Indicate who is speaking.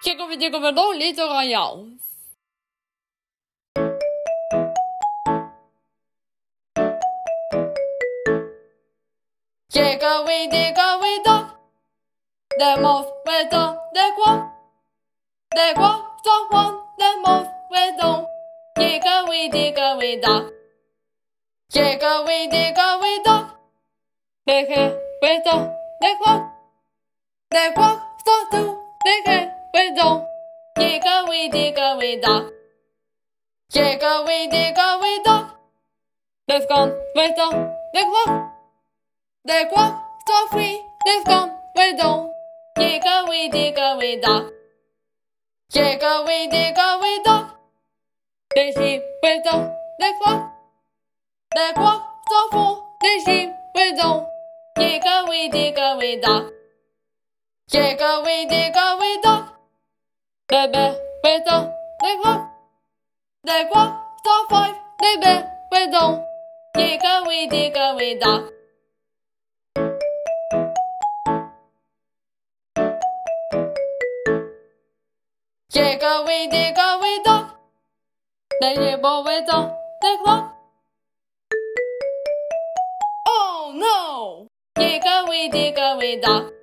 Speaker 1: che come dire come non lito royale. Chick away, dig away, dog. The moth went on, the quack. The quack, the one, the moth went on. Chick away, dig away, dog. Chick away, dig away, dog. The quack went on, the quack. The quack. away, dig away, dog. Dig away, dig away, dog. let's go, wait down, they walk. They walk, so free, they've gone, wait down. Dig away, dig away, dog. Dig away, dig away, dog. They see, wait down, they walk. They walk, so full, they see, wait down. Dig away, dig away, dog. Dig away, dig away, dog. bye béton, des gros, des gros, sans five, des bêtes, béton, digga we digga we da. Digga we digga we da, des beaux béton, des gros. Oh no! Digga we digga we da.